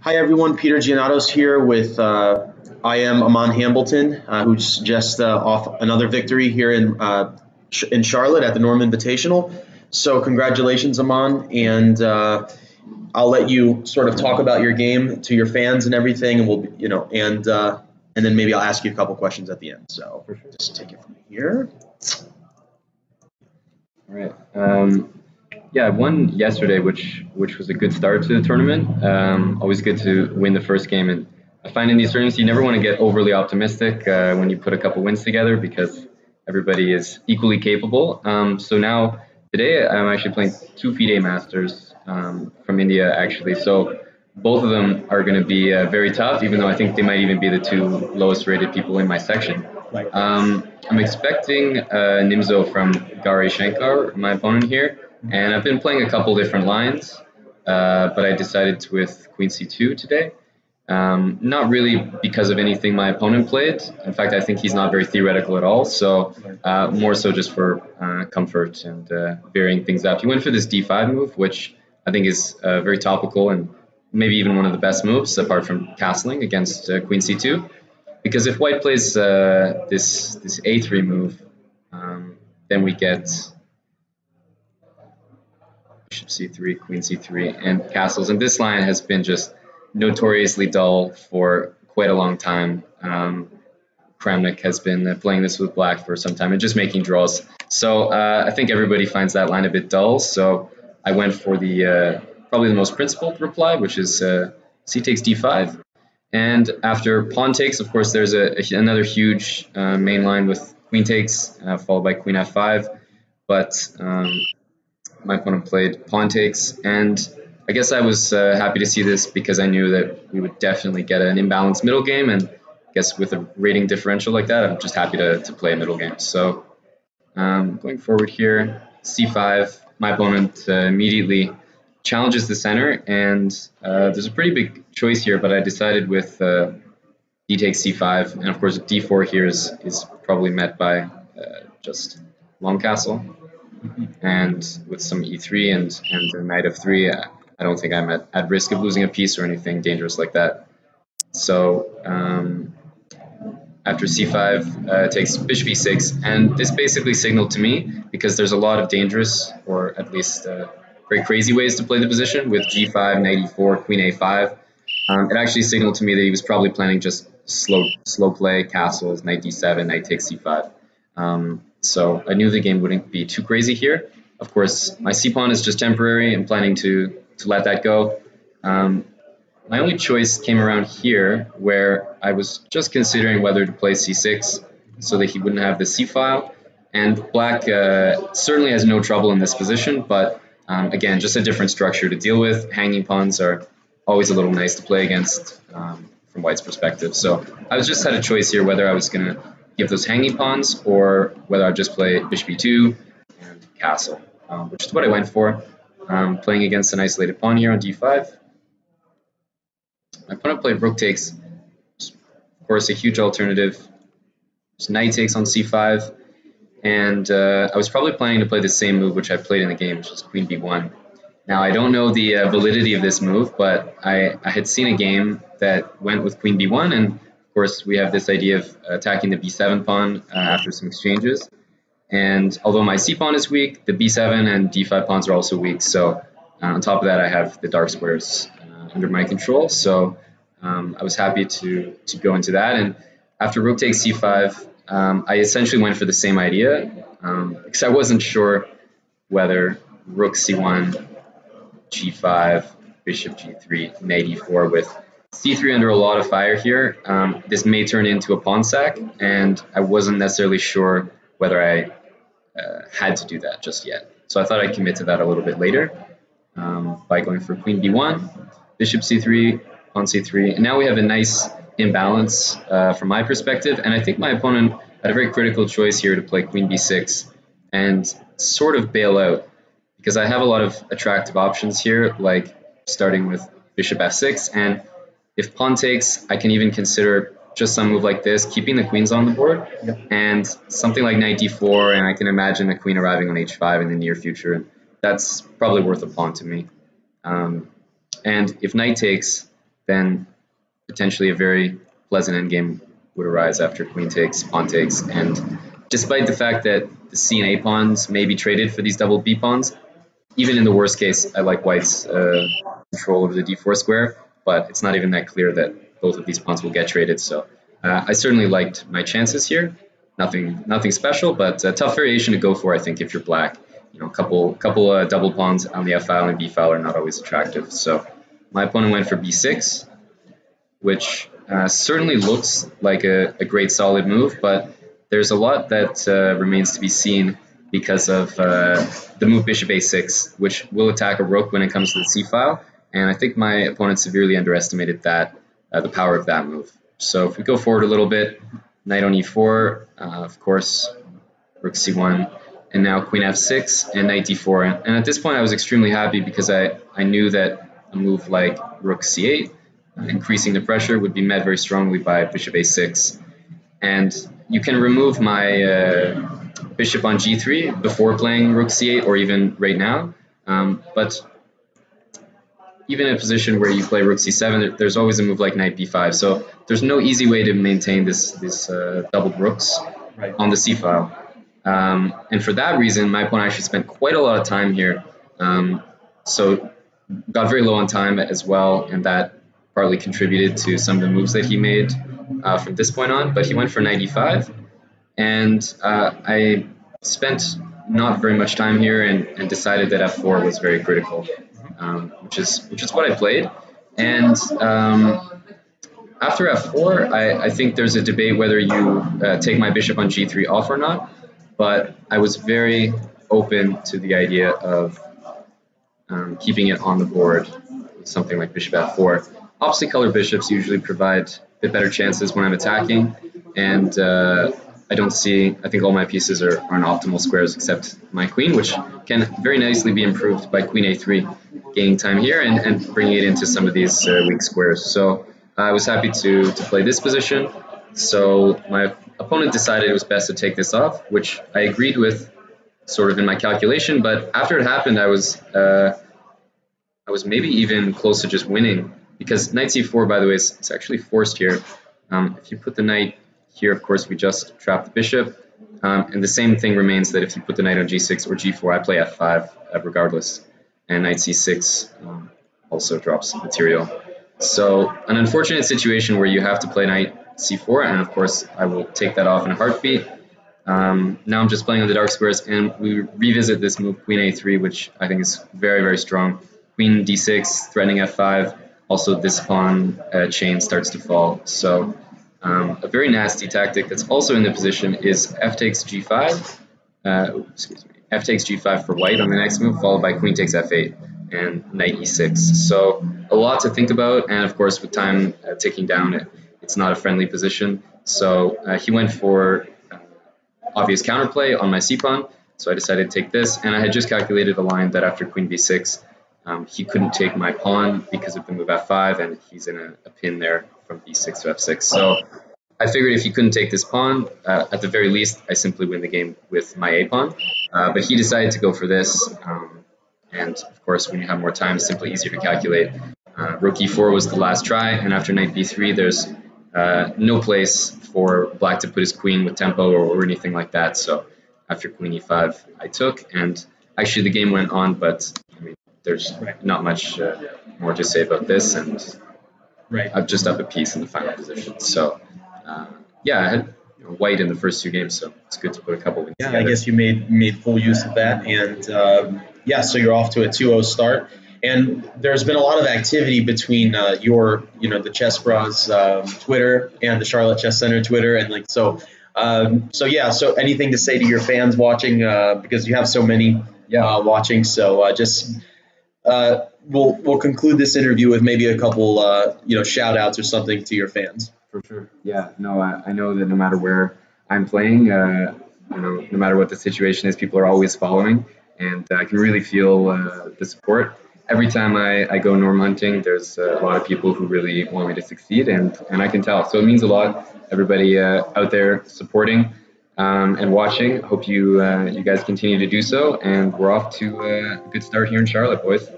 Hi everyone, Peter Giannatos here with uh, IM Aman Hambleton, uh, who's just uh, off another victory here in uh, in Charlotte at the Norm Invitational. So congratulations, Aman, and uh, I'll let you sort of talk about your game to your fans and everything, and we'll you know and uh, and then maybe I'll ask you a couple questions at the end. So just take it from here. All right. Um, yeah, I won yesterday, which which was a good start to the tournament. Um, always good to win the first game, and I find in these tournaments you never want to get overly optimistic uh, when you put a couple wins together because everybody is equally capable. Um, so now today I'm actually playing two FIDE Masters um, from India actually. So both of them are going to be uh, very tough, even though I think they might even be the two lowest rated people in my section. Um, I'm expecting uh, Nimzo from Gauri Shankar, my opponent here. And I've been playing a couple different lines, uh, but I decided to with queen c2 today. Um, not really because of anything my opponent played. In fact, I think he's not very theoretical at all. So uh, more so just for uh, comfort and uh, varying things up. He went for this d5 move, which I think is uh, very topical and maybe even one of the best moves apart from castling against uh, queen c2. Because if white plays this this a3 move, um, then we get bishop c3, queen c3, and castles. And this line has been just notoriously dull for quite a long time. Um, Kramnik has been playing this with black for some time and just making draws. So uh, I think everybody finds that line a bit dull. So I went for the uh, probably the most principled reply, which is uh, c takes d5. And after pawn takes, of course, there's a, a another huge uh, main line with queen takes, uh, followed by queen f5. But um, my opponent played pawn takes, and I guess I was uh, happy to see this because I knew that we would definitely get an imbalanced middle game, and I guess with a rating differential like that, I'm just happy to, to play a middle game. So um, going forward here, c5, my opponent uh, immediately challenges the center, and uh, there's a pretty big choice here, but I decided with uh, d takes c5, and of course d4 here is, is probably met by uh, just long castle and with some e3 and, and a knight f3 uh, I don't think I'm at, at risk of losing a piece or anything dangerous like that. So um, after c5 uh, takes bishop e6 and this basically signaled to me because there's a lot of dangerous or at least uh, very crazy ways to play the position with g5, knight e4, queen a5. Um, it actually signaled to me that he was probably planning just slow slow play, castles, knight d7, knight takes c5. Um, so I knew the game wouldn't be too crazy here. Of course, my c pawn is just temporary. I'm planning to, to let that go. Um, my only choice came around here where I was just considering whether to play c6 so that he wouldn't have the c file. And black uh, certainly has no trouble in this position, but um, again, just a different structure to deal with. Hanging pawns are always a little nice to play against um, from white's perspective. So I was just had a choice here whether I was going to give those hanging pawns or whether I just play bishop e2 and castle, um, which is what I went for. Um, playing against an isolated pawn here on d5. My opponent played rook takes, of course a huge alternative. Just knight takes on c5, and uh, I was probably planning to play the same move which I played in the game, which is queen b1. Now I don't know the uh, validity of this move, but I, I had seen a game that went with queen b1 and course, we have this idea of attacking the b7 pawn uh, after some exchanges. And although my c pawn is weak, the b7 and d5 pawns are also weak. So uh, on top of that, I have the dark squares uh, under my control. So um, I was happy to, to go into that. And after rook takes c5, um, I essentially went for the same idea um, because I wasn't sure whether rook c1, g5, bishop g3, knight e4 with c3 under a lot of fire here. Um, this may turn into a pawn sack, and I wasn't necessarily sure whether I uh, had to do that just yet. So I thought I'd commit to that a little bit later um, by going for queen b1, bishop c3, pawn c3, and now we have a nice imbalance uh, from my perspective, and I think my opponent had a very critical choice here to play queen b6 and sort of bail out because I have a lot of attractive options here, like starting with bishop f6, and if pawn takes, I can even consider just some move like this, keeping the queens on the board, yep. and something like knight d4, and I can imagine a queen arriving on h5 in the near future, and that's probably worth a pawn to me. Um, and if knight takes, then potentially a very pleasant endgame would arise after queen takes, pawn takes, and despite the fact that the C and A pawns may be traded for these double B pawns, even in the worst case, I like White's uh, control over the D4 square, but it's not even that clear that both of these pawns will get traded. So uh, I certainly liked my chances here. Nothing, nothing special, but a tough variation to go for. I think if you're black, you know, a couple, couple uh, double pawns on the F file and B file are not always attractive. So my opponent went for B6, which uh, certainly looks like a, a, great solid move, but there's a lot that uh, remains to be seen because of uh, the move bishop a6, which will attack a rook when it comes to the c file. And I think my opponent severely underestimated that, uh, the power of that move. So if we go forward a little bit, knight on e4, uh, of course, rook c1, and now queen f6 and knight d4. And at this point, I was extremely happy because I, I knew that a move like rook c8, uh, increasing the pressure, would be met very strongly by bishop a6. And you can remove my uh, bishop on g3 before playing rook c8 or even right now. Um, but even in a position where you play rook c7, there's always a move like knight b5. So there's no easy way to maintain this this uh, double rooks right. on the c file. Um, and for that reason, my opponent actually spent quite a lot of time here. Um, so got very low on time as well, and that partly contributed to some of the moves that he made uh, from this point on. But he went for knight e5, and uh, I spent not very much time here and, and decided that f4 was very critical, um, which is which is what I played. And um, after f4, I, I, think there's a debate whether you uh, take my bishop on g3 off or not. But I was very open to the idea of um, keeping it on the board with something like bishop f4. Opposite color bishops usually provide a bit better chances when I'm attacking, and uh, I don't see, I think all my pieces are, are in optimal squares except my queen, which can very nicely be improved by queen a3, gaining time here and, and bringing it into some of these uh, weak squares. So I was happy to, to play this position. So my opponent decided it was best to take this off, which I agreed with sort of in my calculation, but after it happened, I was, uh, I was maybe even close to just winning because knight c4, by the way, is, is actually forced here. Um, if you put the knight here, of course, we just trap the bishop. Um, and the same thing remains that if you put the knight on g6 or g4, I play f5 uh, regardless. And knight c6 um, also drops material. So an unfortunate situation where you have to play knight c4, and of course I will take that off in a heartbeat. Um, now I'm just playing on the dark squares, and we revisit this move queen a3, which I think is very, very strong. Queen d6, threatening f5. Also, this pawn uh, chain starts to fall. So um, a very nasty tactic that's also in the position is f takes g5, uh, excuse me, f takes g5 for white on the next move, followed by queen takes f8 and knight e6. So a lot to think about, and of course with time uh, ticking down, it, it's not a friendly position. So uh, he went for uh, obvious counterplay on my c pawn, so I decided to take this, and I had just calculated a line that after queen b6, um, he couldn't take my pawn because of the move f5, and he's in a, a pin there from b6 to f6. So I figured if he couldn't take this pawn, uh, at the very least, I simply win the game with my a pawn. Uh, but he decided to go for this, um, and of course, when you have more time, it's simply easier to calculate. Uh, rook e4 was the last try, and after knight b3, there's uh, no place for black to put his queen with tempo or, or anything like that. So after queen e5, I took, and actually the game went on, but I mean, there's not much uh, more to say about this, and right. I've just up a piece in the final position. So, yeah, I had you know, white in the first two games, so it's good to put a couple of Yeah, together. I guess you made made full use of that, and um, yeah, so you're off to a 2-0 start. And there's been a lot of activity between uh, your, you know, the Chessbrahs um, Twitter and the Charlotte Chess Center Twitter, and like so. Um, so yeah, so anything to say to your fans watching uh, because you have so many yeah. Uh, watching. So uh, just uh, we'll we'll conclude this interview with maybe a couple uh, you know shout outs or something to your fans. For sure. Yeah. No, I, I know that no matter where I'm playing, uh, you know, no matter what the situation is, people are always following, and I can really feel uh, the support. Every time I, I go norm hunting, there's a lot of people who really want me to succeed, and, and I can tell. So it means a lot. Everybody uh, out there supporting um, and watching. Hope you uh, you guys continue to do so, and we're off to a good start here in Charlotte, boys.